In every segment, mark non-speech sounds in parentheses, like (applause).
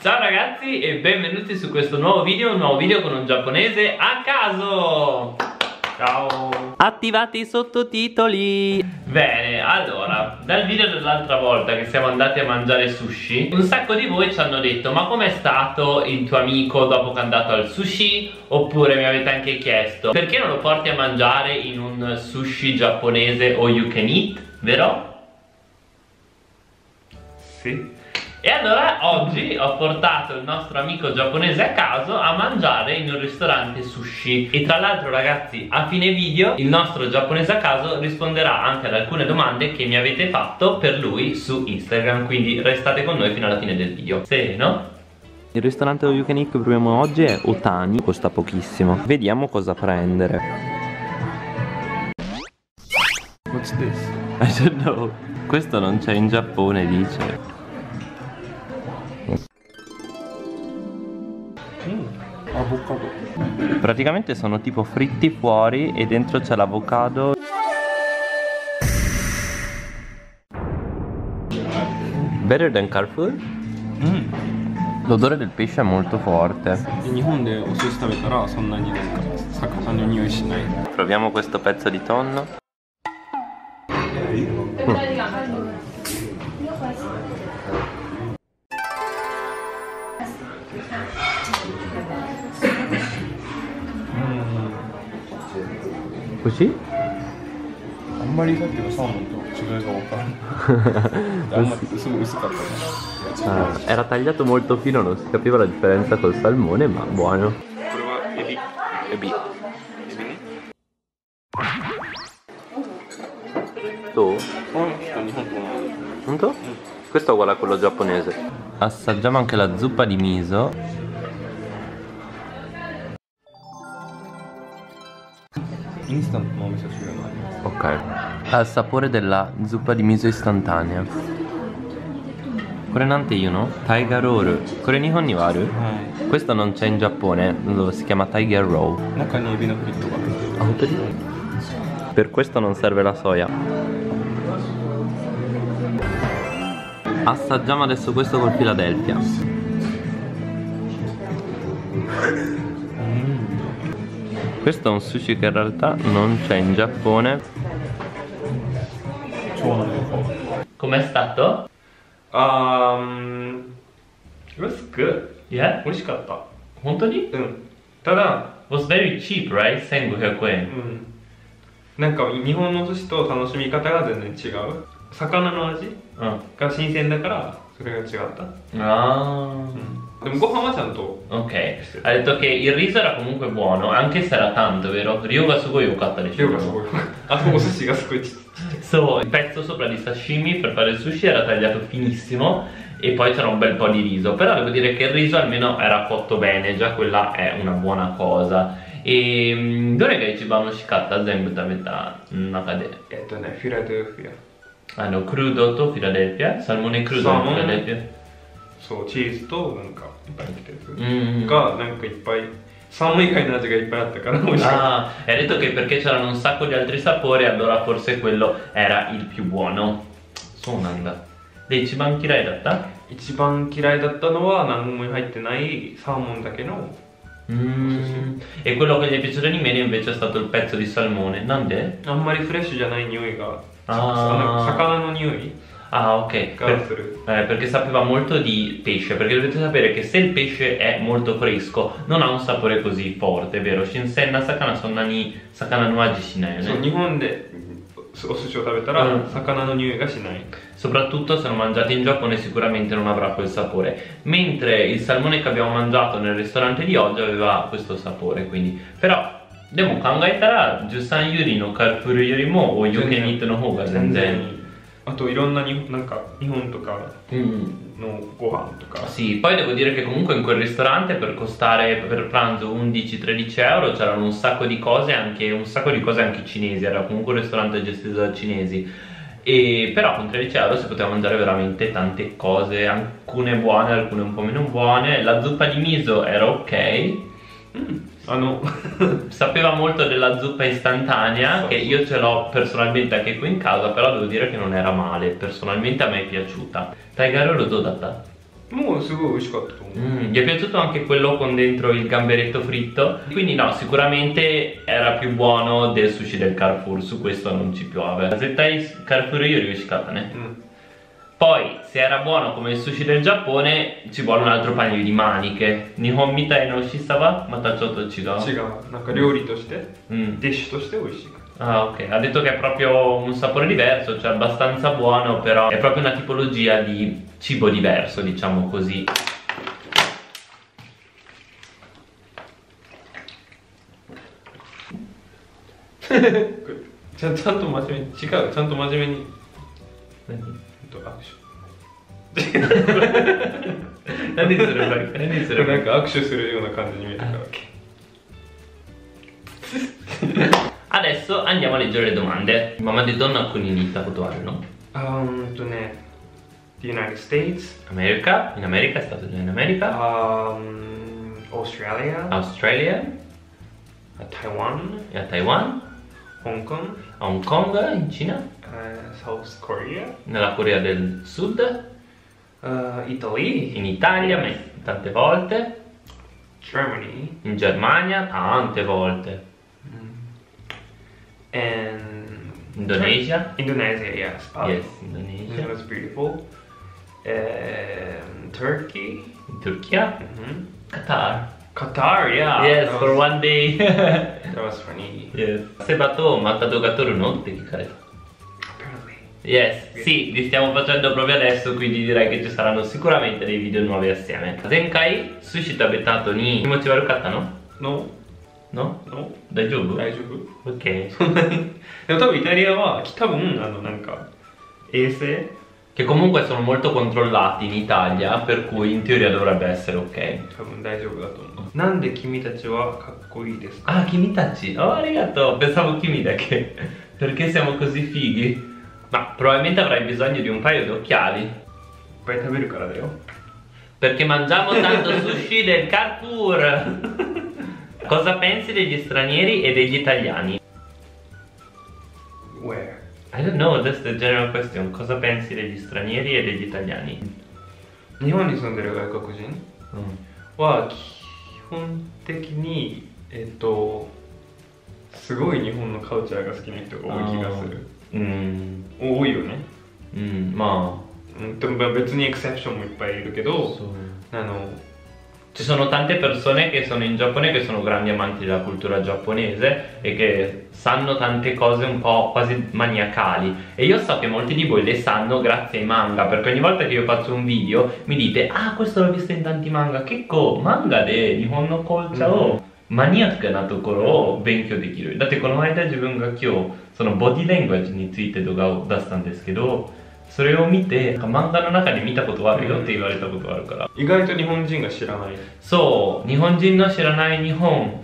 Ciao ragazzi e benvenuti su questo nuovo video, un nuovo video con un giapponese a caso Ciao Attivate i sottotitoli Bene, allora, dal video dell'altra volta che siamo andati a mangiare sushi Un sacco di voi ci hanno detto Ma com'è stato il tuo amico dopo che è andato al sushi? Oppure mi avete anche chiesto Perché non lo porti a mangiare in un sushi giapponese o you can eat? Vero? Sì e allora oggi ho portato il nostro amico giapponese a caso a mangiare in un ristorante sushi. E tra l'altro ragazzi a fine video il nostro giapponese a caso risponderà anche ad alcune domande che mi avete fatto per lui su Instagram. Quindi restate con noi fino alla fine del video. Sì, no? Il ristorante You Can Eat che proviamo oggi è Otani, costa pochissimo. Vediamo cosa prendere. What's this? (laughs) I don't know. Questo non c'è in Giappone dice avocado. Praticamente sono tipo fritti fuori e dentro c'è l'avocado. Better than Carrefour? Mm. L'odore del pesce è molto forte. Proviamo questo pezzo di tonno. Mm. così? 안마리 살때가 사람도 집에서 먹다 amma sono questo Ah, era tagliato molto fino, non si capiva la differenza col salmone, ma buono. Prova E B. E B. Tu? Questo è uguale a quello giapponese Assaggiamo anche la zuppa di miso. インスタントのお味噌汁の味 Ok. Ha il sapore della zuppa di miso istantanea. これなんて言うのタイガロール。これ日本にはあるは Questo non c'è in Giappone, dove si chiama Tiger Roll. い中にエビのフリットが入ってる Ah, 本当に Per questo non serve la soia. Assaggiamo adesso questo col Philadelphia. Questo è un sushi che in realtà non c'è in Giappone. 超濃厚 Com'è stato? あーん It was good Yeah? 美味しかった本当にうんただ Was very cheap, right? 1500う円んなんか日本の寿司と楽しみ方が全然違う魚の味 うんが新鮮だからそれが違った、 Ah でもご飯はちゃんと Ok, ha detto che il riso era comunque buono, anche se era tanto, vero? Ryoga sugoi yokatta 量がすごいあとお寿司がすごいちっち So, il pezzo sopra di sashimi per fare il sushi era tagliato finissimo e poi c'era un bel po' di riso, però devo dire che il riso almeno era cotto bene, già quella è una buona cosa. E mm, dove che ichiban shikatta zenbu tabeta nakade? えっとねフィラデルフィ Hanno crudo to Philadelphia, salmone crudo Salmon. Philadelphia. アそうチーズとなんかいっぱい入ってるやつ、 Mm. がなんかいっぱいサーモン以外の味がいっぱいあったから美味しかった、 Ah, e ha detto che perché c'erano un sacco di altri sapori, allora forse quello era il più buono. Sonanda. De ichiban kirai datta? 一番嫌いだったのは何も入ってないサーモンだけの Mm. E quello che gli è piaciuto di meno invece è stato il pezzo di salmone. Nande? あんまりフレッシュじゃない匂いが あーあの魚の匂い Ah, ok. が Per- する eh, perché sapeva molto di pesce, perché dovete sapere che se il pesce è molto fresco non ha un sapore così forte, vero? Shinsen sakana sonna ni sakana no aji shinai そう ne? 日本でお寿司を食べたら、うん魚の匂いがしない Soprattutto se lo mangiate in Giappone sicuramente non avrà quel sapore Mentre il salmone che abbiamo mangiato nel ristorante di oggi aveva questo sapore quindi Però でも考えたら13よりのカルプルよりもお湯気に行の方が全然あといろんなになんか日本とか Mm. のご飯とか Sì, poi devo dire che comunque in quel ristorante per costare per pranzo 11-13 euro c'erano un sacco di cose, anche un sacco di cose anche cinesi, era comunque un ristorante gestito da cinesi. E però con 13 euro si poteva mangiare veramente tante cose, alcune buone, alcune un po' meno buone. La zuppa di miso era ok, あ hanno, (laughs) sapeva molto della zuppa istantanea che io ce l'ho personalmente anche qui in casa però devo dire che non era male personalmente a me è piaciuta. Taigaro lo do Taigarolo dodata Mm, gli è piaciuto anche quello con dentro il gamberetto fritto? Quindi no, sicuramente era più buono del sushi del Carrefour Su questo non ci piove. Se Zettai Carrefour io riuscicata, ne? Mm Poi, se era buono come il sushi del Giappone, ci vuole un altro paio di maniche. Nihon mitai no shisaba, matachotto chiga. 違うなんか料理として Mm. ディッシュとして美味しい Ah, ok. Ha detto che è proprio un sapore diverso, cioè abbastanza buono, però è proprio una tipologia di cibo diverso, diciamo così. (laughs) ちゃんちゃんと真面目に違うちゃんと真面目に 何ほんと握手 何する何するなんか握手するような感じに見えたから (laughs) (laughs) Adesso andiamo a leggere le domande. Mamma di donna con inizia a fotoare, no? あーうんとね The United States America, in America, è stato già in America, あーうん Australia Australia, Taiwan e a Taiwan, Hong Kong a Hong Kong, in Cina, eh, South Korea. Nella Corea del Sud, eh, Italy. In Italia, tante volte, Germany. In Germania, tante volte, and Indonesia, Indonesia yes. Bali. yes, It Indonesia, was beautiful. Um, Turkey. In Turchia, Mhm. Qatar, Qatar yeah yes, that for was, one day, that was funny yes. Sebato, matato gatoro notte, che caretto. apparently Yes, sì, li stiamo facendo proprio adesso, quindi direi che ci saranno sicuramente dei video nuovi assieme. Zenkai, sushi tabetato ni kimochi warukata no? no No? no Daijoubu? 大丈夫 Ok. そんなにでも多分イタリアは多分あのなんか衛生 che comunque sono molto controllati in Italia, per cui in teoria dovrebbe essere ok. Nande kimitachi wa kakkoi desu Ah, kimitachi. Oh, arigato. Pensavo kimida che perché siamo così fighi? Ma probabilmente avrai bisogno di un paio di occhiali. Puoi avere il caradeo? Perché mangiamo tanto (laughs) sushi del Carpur. Cosa pensi degli stranieri e degli italiani? I don't know, that's the general question. 日本に住んでる外国人？は基本的に、えっと、すごい日本のカウチャーが好きな人が多い気がする。うん、多いよね。うん、まあ、別にエクセプションもいっぱいいるけど、あの Ci sono tante persone che sono in Giappone che sono grandi amanti della cultura giapponese e che sanno tante cose un po' quasi maniacali e io so che molti di voi le sanno grazie ai manga perché ogni volta che io faccio un video mi dite ah questo l'ho visto in tanti manga Kekko manga de Nihon no culture o マニアックなところを勉強できるだってこの間自分が今日そのボディレングエッジについて動画を出したんですけど それを見て漫画の中で見たことあるよって言われたことがあるから意外と日本人が知らない So, Nihonjin no shiranai Nihon.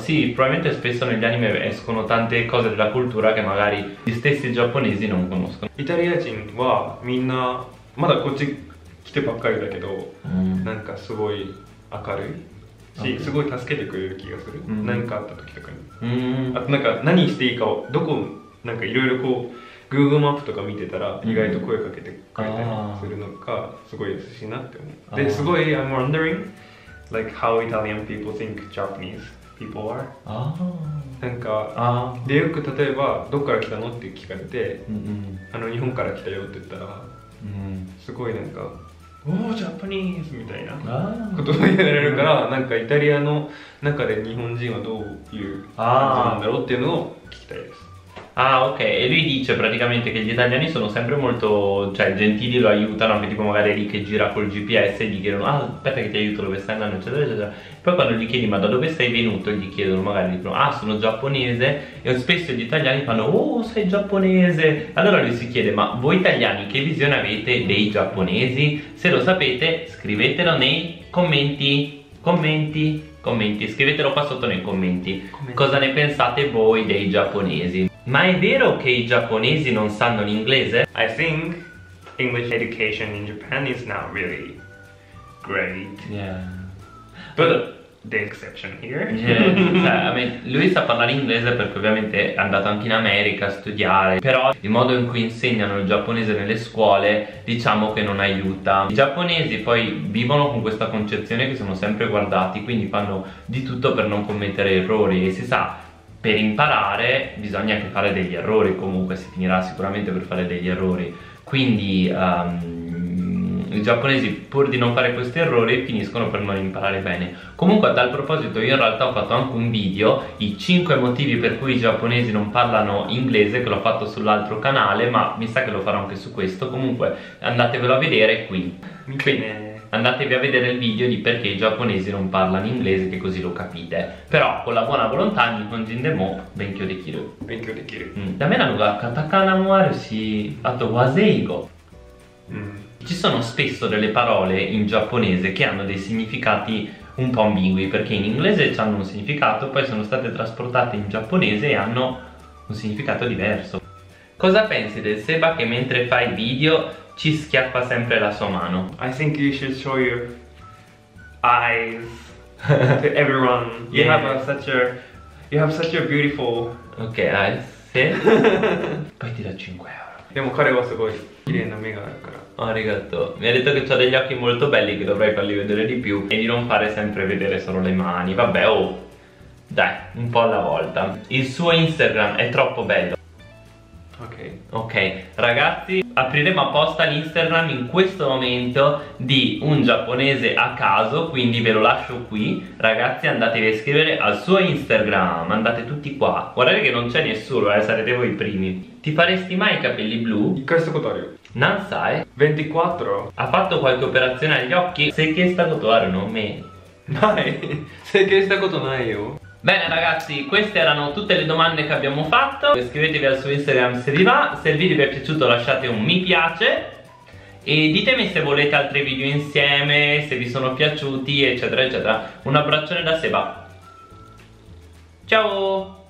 sì, probabilmente spesso negli anime escono tante cose della cultura che magari gli stessi giapponesi non conoscono. イタリア人はみんなまだこっち来てばっかりだけど Mm. なんかすごい明るいし.すごい助けてくれる気がする、うん何かあった時とかに Mm. あとなんか何していいかをどこなんかいろいろこう Google マップとか見てたらうん意外と声かけてくれたりするのがすごい優しいなって思うですごい I'm wondering like how Italian people think Japanese people are Ah. なんか Ah. でよく例えばどっから来たのって聞かれて Mm. あの日本から来たよって言ったら Mm. すごいなんか「おおジャパニーズ」みたいな Ah. ことを言われるからなんかイタリアの中で日本人はどういう感じなんだろうっていうのを聞きたいです Ah, ok, e lui dice praticamente che gli italiani sono sempre molto, cioè, gentili, lo aiutano, anche tipo magari lì che gira col GPS e gli chiedono, ah, aspetta che ti aiuto, dove stai andando, eccetera, eccetera. Poi quando gli chiedi, ma da dove sei venuto, gli chiedono, magari dicono, ah, sono giapponese, e spesso gli italiani fanno, oh, sei giapponese. Allora lui si chiede, ma voi italiani che visione avete dei giapponesi? Se lo sapete, scrivetelo nei commenti, commenti, commenti, scrivetelo qua sotto nei commenti. Commenti. Cosa ne pensate voi dei giapponesi? Ma è vero che i giapponesi non sanno l'inglese? I think English education in Japan is not really great Yeah. But the exception here. Cioè, cioè, lui sa parlare inglese perché ovviamente è andato anche in America a studiare, però il modo in cui insegnano il giapponese nelle scuole diciamo che non aiuta. I giapponesi poi vivono con questa concezione che sono sempre guardati, quindi fanno di tutto per non commettere errori e si sa per imparare bisogna anche fare degli errori, comunque si finirà sicuramente per fare degli errori. Quindi um, i giapponesi pur di non fare questi errori finiscono per non imparare bene. Comunque a tal proposito io in realtà ho fatto anche un video, i 5 motivi per cui i giapponesi non parlano inglese, che l'ho fatto sull'altro canale, ma mi sa che lo farò anche su questo. Comunque andatevelo a vedere qui. Quindi, andatevi a vedere il video di perché i giapponesi non parlano inglese che così lo capite. Però con la buona volontà Nikon Jindemo Benkyo dekiru Benkyo dekiru. Mm. Da me la nuga katakana muaru si atto waseigo. Mm. Ci sono spesso delle parole in giapponese che hanno dei significati un po' ambigui perché in inglese hanno un significato poi sono state trasportate in giapponese e hanno un significato diverso. Cosa pensi del Seba che mentre fai video ci schiaffa sempre la sua mano? I think you should show your eyes to (laughs) everyone. You Yeah. have a, such a you have such a beautiful. Ok, dai, sì. (laughs) Poi ti dà 5 euro. でも彼はすごい綺麗な目があるから。 Arigato. Mi ha detto che ho degli occhi molto belli che dovrei farli vedere di più e di non fare sempre vedere solo le mani. Vabbè, oh. Dai, un po' alla volta. Il suo Instagram è troppo bello. Ok. Ok, ragazzi, apriremo apposta l'Instagram in questo momento di un giapponese a caso, quindi ve lo lascio qui. Ragazzi, andatevi a scrivere al suo Instagram, andate tutti qua. Guardate che non c'è nessuno, eh, sarete voi i primi. Ti faresti mai i capelli blu? Questo cotorio. Nansae? 24. Ha fatto qualche operazione agli occhi? Sei che sta cotorio, non me. Mai. sei che sta cotorio. Bene ragazzi, queste erano tutte le domande che abbiamo fatto. Iscrivetevi al suo Instagram se vi va. Se il video vi è piaciuto lasciate un mi piace. E ditemi se volete altri video insieme, se vi sono piaciuti, eccetera, eccetera. Un abbraccione da Seba. Ciao!